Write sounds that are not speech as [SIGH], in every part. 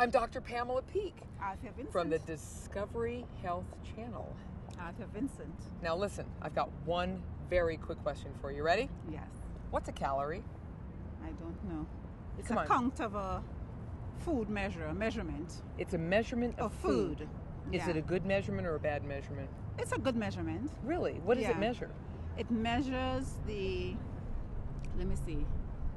I'm Dr. Pamela Peeke Arthur Vincent. from the Discovery Health Channel. Arthur Vincent. Now, listen, I've got one very quick question for you. Ready? Yes. What's a calorie? I don't know. It's Come a on. count of a food measure, a measurement It's a measurement of, of food. Is Yeah. it a good measurement or a bad measurement? It's a good measurement. Really? What does it measure? It measures the. Let me see.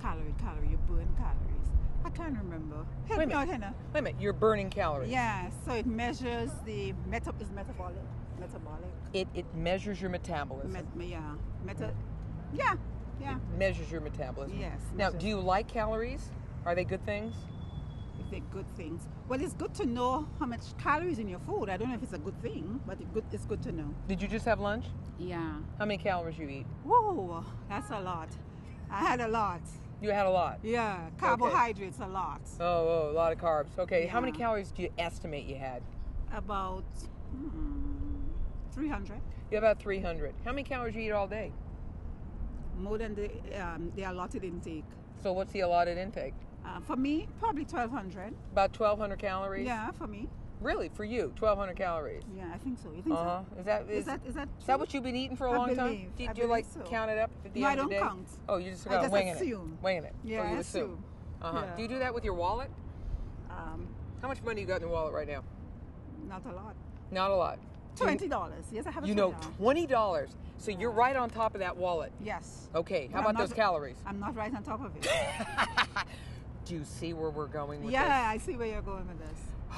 Calorie, calorie. You burn calories. I can't remember. Help Wait me out. Hannah. Wait a minute, you're burning calories. Yeah. So it measures the meta is metabolic. Metabolic. It, it measures your metabolism. Met, yeah. Meta. Yeah. Yeah. measures your metabolism. Yes, Now, measures. do you like calories? Are they good things? if they're good things. Well, it's good to know how much calories in your food. I don't know if it's a good thing, but it good, it's good to know. Did you just have lunch? Yeah. How many calories you eat? Whoa, that's a lot. I had a lot. You had a lot. Yeah, carbohydrates a lot. Oh, oh, a lot of carbs. Okay, how many calories do you estimate you had? About hmm, 300. You have about 300. How many calories you eat all day? More than the, um, the allotted intake. So what's the allotted intake? Uh, for me, probably 1200. About 1,200 calories? Yeah, for me. Really, for you, 1,200 calories? Yeah, I think so. You think Uh-huh. so? Is that, Is that is that is that what you've been eating for a I long time? believe- Did I you like so. count it up at the No, I end of the don't day? count. Oh, you just I go winging assume. it. Winging it. Yeah, oh, you I assume. assume. Uh-huh. Yeah. Do you do that with your wallet? Um, How much money you got in your wallet right now? not a lot. Not a lot. Do you- Twenty dollars. Yes, I have a You know, $20. So you're right on top of that wallet. Yes. Okay. How But I'm about not- those calories? I'm not right on top of it. [LAUGHS] Do you see where we're going with this? yeah, I see where you're going with this. [SIGHS]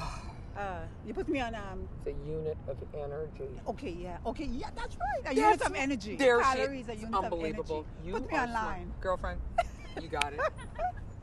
Uh, you put me on um. this? It's a unit of energy. Okay, yeah. Okay, yeah, that's right. A That's- unit of energy. There she- Calories, a it's unit of energy. You put me are online. girlfriend. You got it. [LAUGHS]